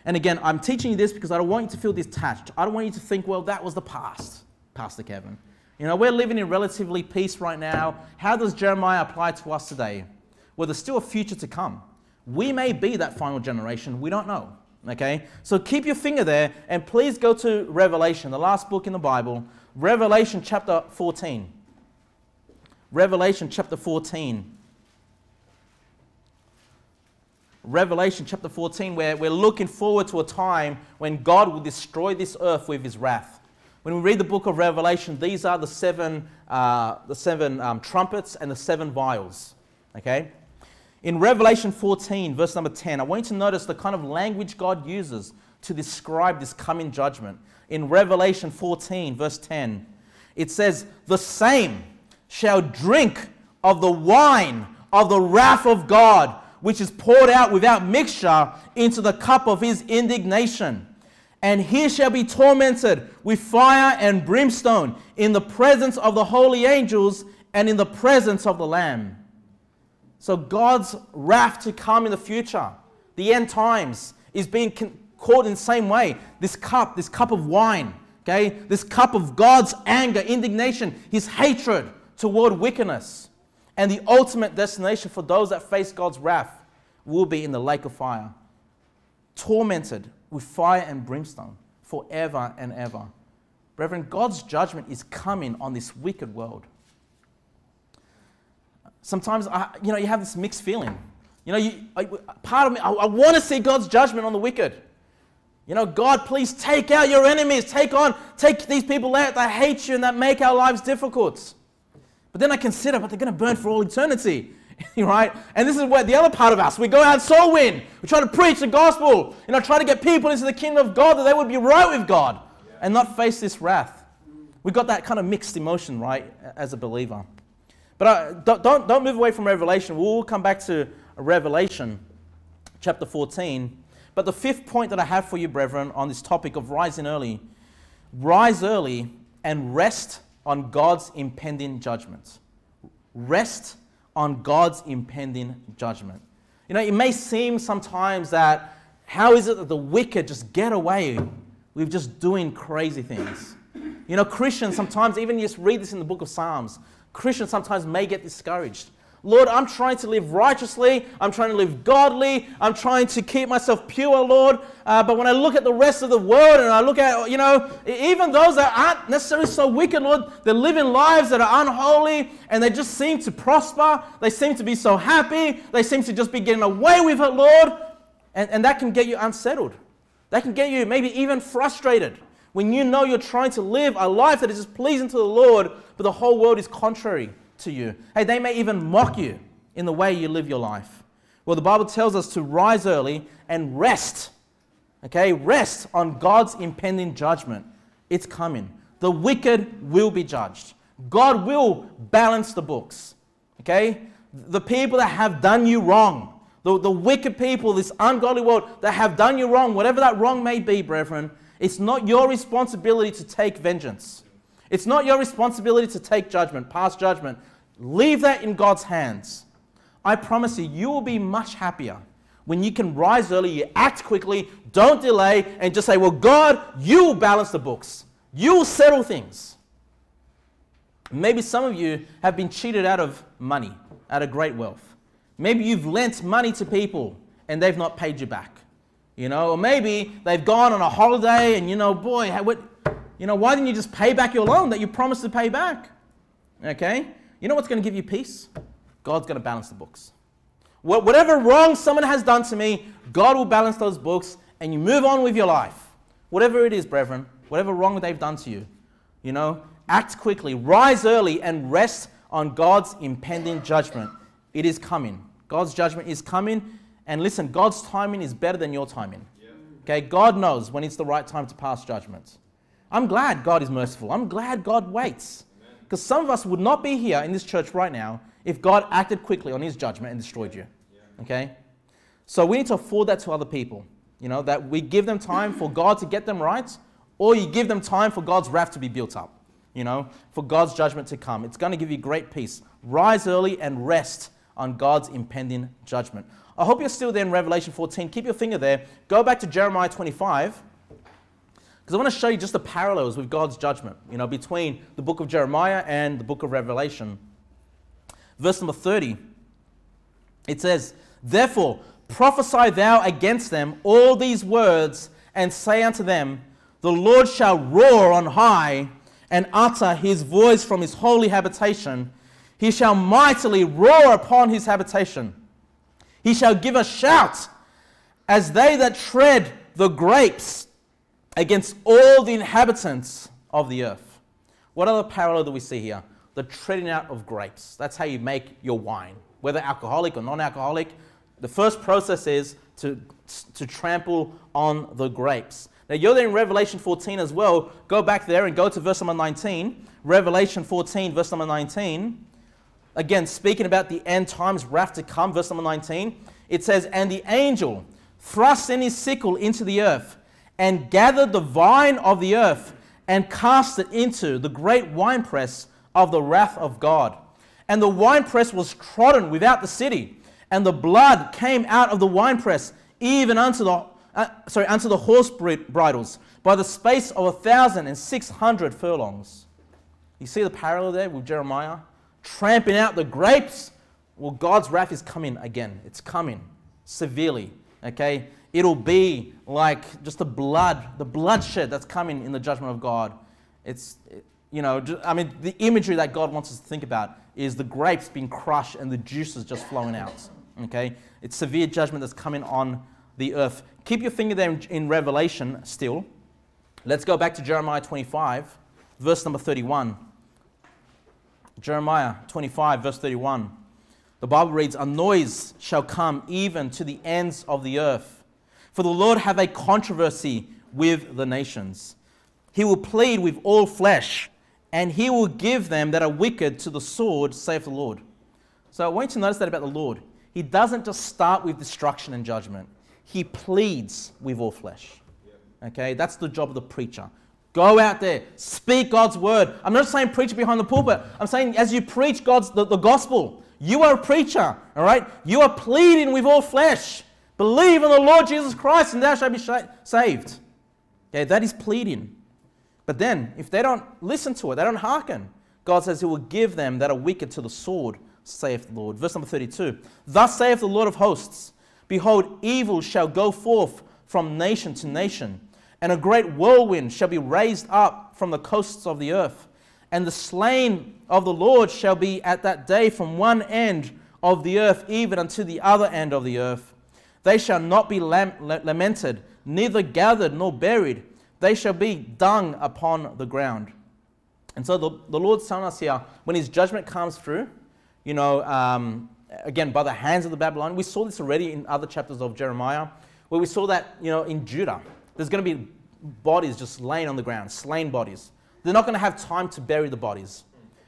And again, I'm teaching you this because I don't want you to feel detached. I don't want you to think, well, that was the past, Pastor Kevin. You know, we're living in relatively peace right now. How does Jeremiah apply to us today? Well, there's still a future to come. We may be that final generation, we don't know. Okay? So keep your finger there and please go to Revelation, the last book in the Bible, Revelation chapter 14. Revelation chapter 14. Revelation chapter 14, where we're looking forward to a time when God will destroy this earth with his wrath. When we read the book of Revelation, these are the seven, uh, the seven um, trumpets and the seven vials. Okay? In Revelation 14, verse number 10, I want you to notice the kind of language God uses to describe this coming judgment. In Revelation 14, verse 10, it says, The same shall drink of the wine of the wrath of God, which is poured out without mixture into the cup of his indignation. And he shall be tormented with fire and brimstone in the presence of the holy angels and in the presence of the Lamb. So God's wrath to come in the future, the end times, is being caught in the same way. This cup, this cup of wine, Okay? This cup of God's anger, indignation, his hatred toward wickedness. And the ultimate destination for those that face God's wrath will be in the lake of fire, tormented with fire and brimstone forever and ever. Brethren, God's judgment is coming on this wicked world. Sometimes, I, you know, you have this mixed feeling. You know, you, I, part of me, I, I want to see God's judgment on the wicked. You know, God, please take out your enemies. Take on, take these people out that hate you and that make our lives difficult. But then I consider, but they're going to burn for all eternity. right? And this is where the other part of us, we go out soul win. We try to preach the gospel, you know, try to get people into the kingdom of God that they would be right with God and not face this wrath. We've got that kind of mixed emotion, right, as a believer. But don't, don't, don't move away from Revelation. We'll come back to Revelation chapter 14. But the fifth point that I have for you, brethren, on this topic of rising early rise early and rest on God's impending judgment. Rest on God's impending judgment. You know, it may seem sometimes that how is it that the wicked just get away with just doing crazy things? You know, Christians sometimes, even just read this in the book of Psalms, Christians sometimes may get discouraged Lord, I'm trying to live righteously. I'm trying to live godly. I'm trying to keep myself pure, Lord. Uh, but when I look at the rest of the world and I look at, you know, even those that aren't necessarily so wicked, Lord, they're living lives that are unholy and they just seem to prosper. They seem to be so happy. They seem to just be getting away with it, Lord. And, and that can get you unsettled. That can get you maybe even frustrated when you know you're trying to live a life that is just pleasing to the Lord, but the whole world is contrary to you. Hey, they may even mock you in the way you live your life. Well, the Bible tells us to rise early and rest. Okay, rest on God's impending judgment. It's coming. The wicked will be judged. God will balance the books. Okay? The people that have done you wrong, the, the wicked people, this ungodly world that have done you wrong, whatever that wrong may be, brethren, it's not your responsibility to take vengeance. It's not your responsibility to take judgment, pass judgment. Leave that in God's hands. I promise you, you will be much happier when you can rise early, you act quickly, don't delay, and just say, Well, God, you will balance the books, you will settle things. Maybe some of you have been cheated out of money, out of great wealth. Maybe you've lent money to people and they've not paid you back. You know, or maybe they've gone on a holiday and you know, boy, what, you know, why didn't you just pay back your loan that you promised to pay back? Okay? You know what's going to give you peace? God's going to balance the books. Whatever wrong someone has done to me, God will balance those books and you move on with your life. Whatever it is, brethren, whatever wrong they've done to you, you know, act quickly, rise early, and rest on God's impending judgment. It is coming. God's judgment is coming. And listen, God's timing is better than your timing. Okay, God knows when it's the right time to pass judgment. I'm glad God is merciful. I'm glad God waits. Because some of us would not be here in this church right now if God acted quickly on his judgment and destroyed you. Okay? So we need to afford that to other people. You know, that we give them time for God to get them right, or you give them time for God's wrath to be built up. You know, for God's judgment to come. It's going to give you great peace. Rise early and rest on God's impending judgment. I hope you're still there in Revelation 14. Keep your finger there. Go back to Jeremiah 25. Because I want to show you just the parallels with God's judgment, you know, between the book of Jeremiah and the book of Revelation. Verse number 30, it says, Therefore, prophesy thou against them all these words, and say unto them, The Lord shall roar on high, and utter his voice from his holy habitation. He shall mightily roar upon his habitation. He shall give a shout as they that tread the grapes against all the inhabitants of the earth. What other parallel do we see here? The treading out of grapes. That's how you make your wine, whether alcoholic or non alcoholic. The first process is to, to trample on the grapes. Now, you're there in Revelation 14 as well. Go back there and go to verse number 19. Revelation 14, verse number 19. Again, speaking about the end times wrath to come, verse number 19. It says, And the angel thrust in his sickle into the earth and gathered the vine of the earth and cast it into the great winepress of the wrath of God. And the winepress was trodden without the city, and the blood came out of the winepress even unto the uh, sorry unto the horse bridles, by the space of a thousand and six hundred furlongs. You see the parallel there with Jeremiah? Tramping out the grapes. Well, God's wrath is coming again. It's coming severely. Okay? It'll be like just the blood, the bloodshed that's coming in the judgment of God. It's, you know, I mean, the imagery that God wants us to think about is the grapes being crushed and the juices just flowing out. Okay? It's severe judgment that's coming on the earth. Keep your finger there in, Revelation still. Let's go back to Jeremiah 25, verse number 31. Jeremiah 25, verse 31. The Bible reads, A noise shall come even to the ends of the earth. For the Lord have a controversy with the nations. He will plead with all flesh, and he will give them that are wicked to the sword, saith the Lord. So I want you to notice that about the Lord. He doesn't just start with destruction and judgment, he pleads with all flesh. Okay, that's the job of the preacher. Go out there, speak God's word. I'm not saying preach behind the pulpit. I'm saying as you preach God's the, the gospel, you are a preacher, all right? You are pleading with all flesh. Believe on the Lord Jesus Christ and thou shalt be saved. Okay, that is pleading. But then, if they don't listen to it, they don't hearken, God says he will give them that are wicked to the sword, saith the Lord. Verse number 32 Thus saith the Lord of hosts Behold, evil shall go forth from nation to nation and a great whirlwind shall be raised up from the coasts of the earth. And the slain of the Lord shall be at that day from one end of the earth even unto the other end of the earth. They shall not be lam- lamented, neither gathered nor buried. They shall be dung upon the ground. And so the, the Lord's telling us here when his judgment comes through, you know, um, again, by the hands of the Babylon, we saw this already in other chapters of Jeremiah, where we saw that, you know, in Judah there's going to be bodies just laying on the ground, slain bodies. They're not going to have time to bury the bodies.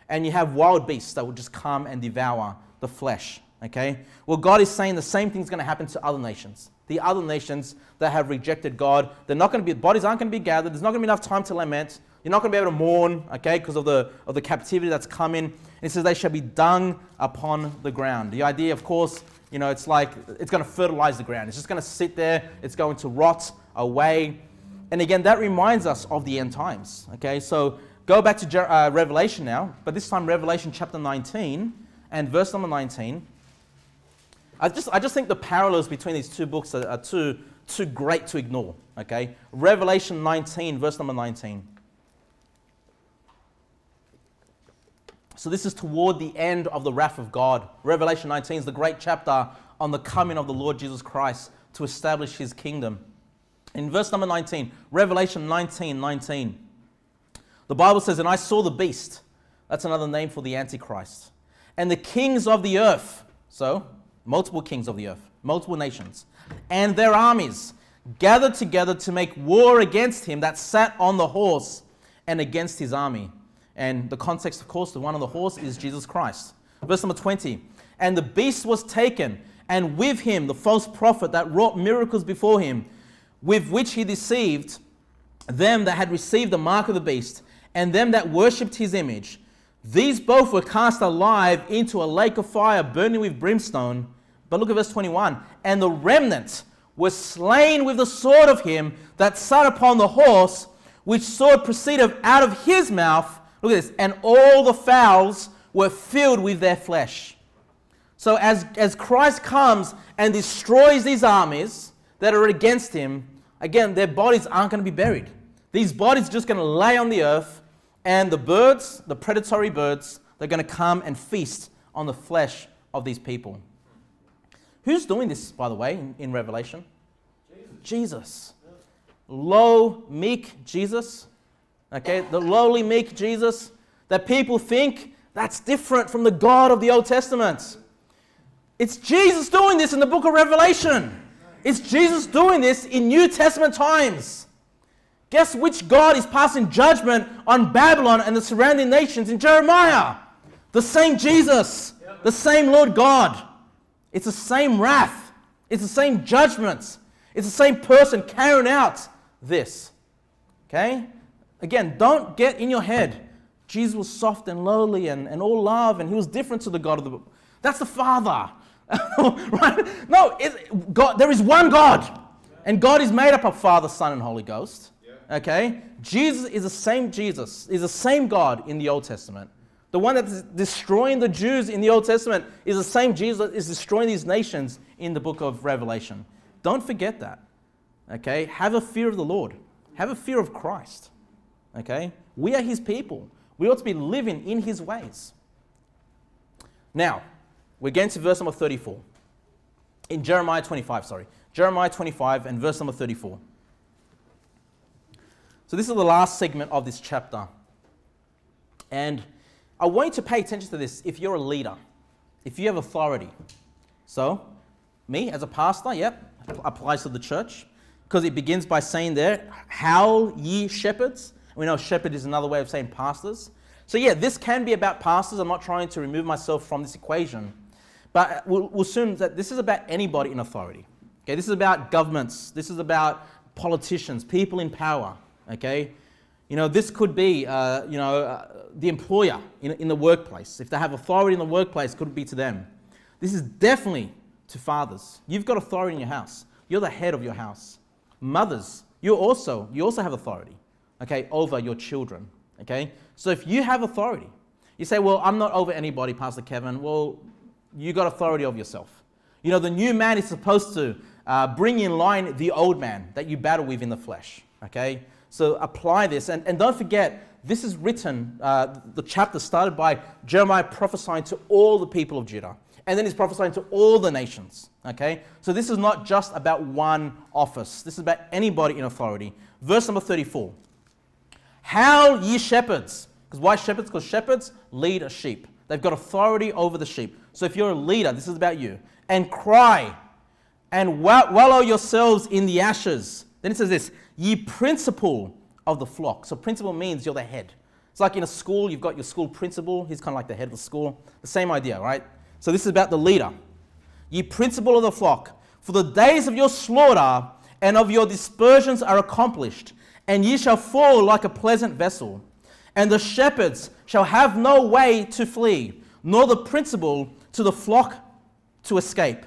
And you have wild beasts that will just come and devour the flesh. Okay? Well, God is saying the same thing's going to happen to other nations. The other nations that have rejected God, they're not going to be, bodies aren't going to be gathered. There's not going to be enough time to lament. You're not going to be able to mourn, okay, because of the, of the captivity that's coming. And it says they shall be dung upon the ground. The idea, of course, you know, it's like it's going to fertilize the ground. It's just going to sit there. It's going to rot away. And again, that reminds us of the end times. Okay, so go back to uh, Revelation now, but this time Revelation chapter 19 and verse number 19. I just, I just think the parallels between these two books are, are too, too great to ignore. Okay, Revelation 19, verse number 19. So this is toward the end of the wrath of God. Revelation 19 is the great chapter on the coming of the Lord Jesus Christ to establish his kingdom. In verse number 19, Revelation 19 19, the Bible says, And I saw the beast. That's another name for the Antichrist. And the kings of the earth, so multiple kings of the earth, multiple nations, and their armies gathered together to make war against him that sat on the horse and against his army. And the context, of course, the one on the horse is Jesus Christ. Verse number 20. And the beast was taken, and with him the false prophet that wrought miracles before him with which he deceived them that had received the mark of the beast and them that worshipped his image. These both were cast alive into a lake of fire burning with brimstone. But look at verse 21 and the remnant was slain with the sword of him that sat upon the horse, which sword proceeded out of his mouth. Look at this, and all the fowls were filled with their flesh. So, as, as Christ comes and destroys these armies that are against him, again, their bodies aren't going to be buried. These bodies are just going to lay on the earth, and the birds, the predatory birds, they're going to come and feast on the flesh of these people. Who's doing this, by the way, in, in Revelation? Jesus. Jesus. Low, meek Jesus. Okay, the lowly, meek Jesus that people think that's different from the God of the Old Testament. It's Jesus doing this in the book of Revelation. It's Jesus doing this in New Testament times. Guess which God is passing judgment on Babylon and the surrounding nations in Jeremiah? The same Jesus, the same Lord God. It's the same wrath, it's the same judgments, it's the same person carrying out this. Okay? Again, don't get in your head. Jesus was soft and lowly and, and all love, and he was different to the God of the book. That's the Father. right? No, God, there is one God. And God is made up of Father, Son, and Holy Ghost. Okay? Jesus is the same Jesus, is the same God in the Old Testament. The one that's destroying the Jews in the Old Testament is the same Jesus that is destroying these nations in the book of Revelation. Don't forget that. Okay? Have a fear of the Lord. Have a fear of Christ. Okay? We are his people. We ought to be living in his ways. Now, we're getting to verse number 34. In Jeremiah 25, sorry. Jeremiah 25 and verse number 34. So, this is the last segment of this chapter. And I want you to pay attention to this if you're a leader, if you have authority. So, me as a pastor, yep, applies to the church because it begins by saying there, Howl ye shepherds. We know shepherd is another way of saying pastors. So, yeah, this can be about pastors. I'm not trying to remove myself from this equation. But we'll, we'll assume that this is about anybody in authority. Okay, this is about governments. This is about politicians, people in power. Okay, you know, this could be, uh, you know, uh, the employer in, in the workplace. If they have authority in the workplace, could it be to them. This is definitely to fathers. You've got authority in your house. You're the head of your house. Mothers, you also, you also have authority, okay, over your children. Okay? So if you have authority, you say, Well, I'm not over anybody, Pastor Kevin. Well, you got authority over yourself. You know, the new man is supposed to uh, bring in line the old man that you battle with in the flesh. Okay? So apply this. And, and don't forget, this is written, uh, the chapter started by Jeremiah prophesying to all the people of Judah. And then he's prophesying to all the nations. Okay? So this is not just about one office, this is about anybody in authority. Verse number 34 Howl ye shepherds. Because why shepherds? Because shepherds lead a sheep. They've got authority over the sheep. So if you're a leader, this is about you. And cry and wallow yourselves in the ashes. Then it says this ye principal of the flock. So principal means you're the head. It's like in a school, you've got your school principal. He's kind of like the head of the school. The same idea, right? So this is about the leader. Ye principal of the flock, for the days of your slaughter and of your dispersions are accomplished, and ye shall fall like a pleasant vessel. And the shepherds shall have no way to flee, nor the principal to the flock to escape.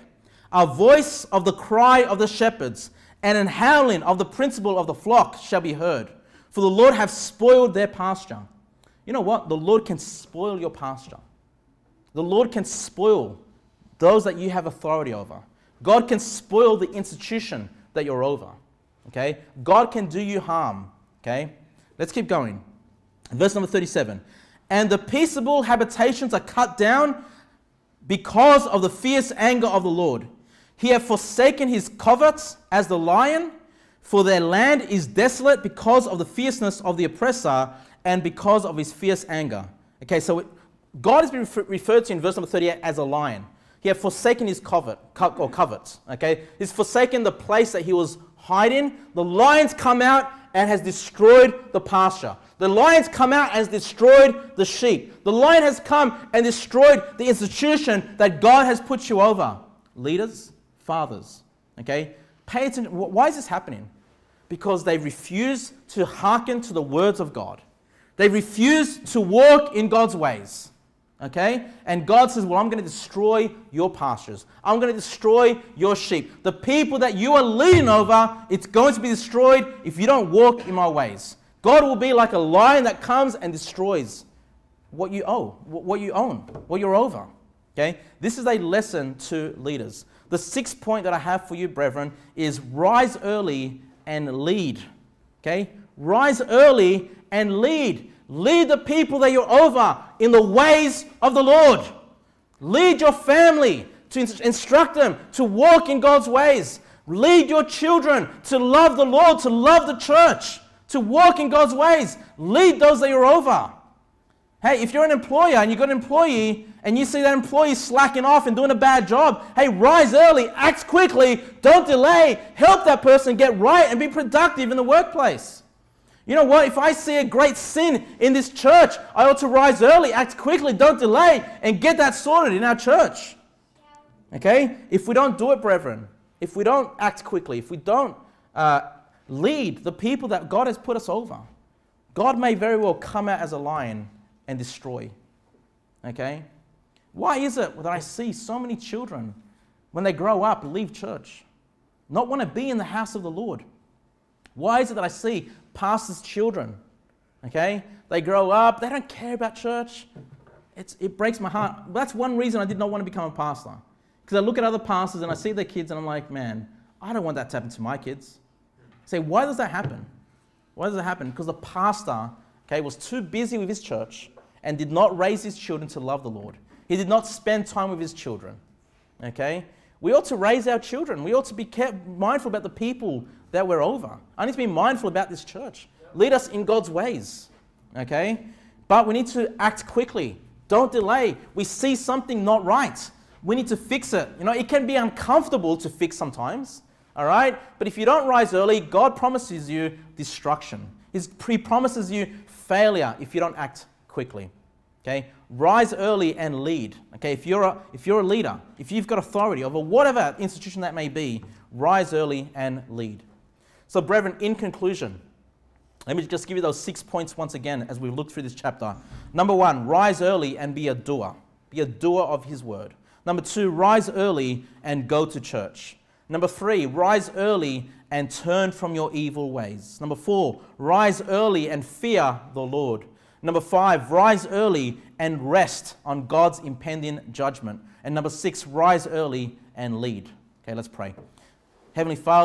A voice of the cry of the shepherds and an howling of the principal of the flock shall be heard. For the Lord hath spoiled their pasture. You know what? The Lord can spoil your pasture. The Lord can spoil those that you have authority over. God can spoil the institution that you're over. Okay? God can do you harm. Okay? Let's keep going. Verse number 37. And the peaceable habitations are cut down because of the fierce anger of the Lord. He hath forsaken his coverts as the lion, for their land is desolate because of the fierceness of the oppressor and because of his fierce anger. Okay, so it, God has been referred to in verse number 38 as a lion. He had forsaken his covert, co- or coverts. Okay, he's forsaken the place that he was hiding. The lions come out and has destroyed the pasture. The lions come out and has destroyed the sheep. The lion has come and destroyed the institution that God has put you over. Leaders, fathers. Okay? Pay attention. Why is this happening? Because they refuse to hearken to the words of God. They refuse to walk in God's ways. Okay? And God says, Well, I'm going to destroy your pastures. I'm going to destroy your sheep. The people that you are leading over, it's going to be destroyed if you don't walk in my ways. God will be like a lion that comes and destroys what you owe, what you own, what you're over. Okay? This is a lesson to leaders. The sixth point that I have for you, brethren, is rise early and lead. Okay? Rise early and lead. Lead the people that you're over in the ways of the Lord. Lead your family to instruct them to walk in God's ways. Lead your children to love the Lord, to love the church to walk in God's ways. Lead those that you're over. Hey, if you're an employer and you've got an employee and you see that employee slacking off and doing a bad job, hey, rise early, act quickly, don't delay, help that person get right and be productive in the workplace. You know what? If I see a great sin in this church, I ought to rise early, act quickly, don't delay, and get that sorted in our church. Okay? If we don't do it, brethren, if we don't act quickly, if we don't uh, lead the people that God has put us over. God may very well come out as a lion and destroy. Okay? Why is it that I see so many children, when they grow up, leave church, not want to be in the house of the Lord? Why is it that I see pastors' children. Okay? They grow up, they don't care about church. It's, it breaks my heart. That's one reason I did not want to become a pastor. Because I look at other pastors and I see their kids and I'm like, man, I don't want that to happen to my kids. Say, why does that happen? Why does that happen? Because the pastor, okay, was too busy with his church and did not raise his children to love the Lord. He did not spend time with his children. Okay? We ought to raise our children. We ought to be mindful about the people that we're over. I need to be mindful about this church. Lead us in God's ways. Okay? But we need to act quickly. Don't delay. We see something not right. We need to fix it. You know, it can be uncomfortable to fix sometimes. All right? But if you don't rise early, God promises you destruction. He promises you failure if you don't act quickly. Okay? Rise early and lead. Okay? If you're a, if you're a leader, if you've got authority over whatever institution that may be, rise early and lead. So, brethren, in conclusion, let me just give you those six points once again as we look through this chapter. Number one, rise early and be a doer. Be a doer of his word. Number two, rise early and go to church. Number three, rise early and turn from your evil ways. Number four, rise early and fear the Lord. Number five, rise early and rest on God's impending judgment. And number six, rise early and lead. Okay, let's pray. Heavenly Father,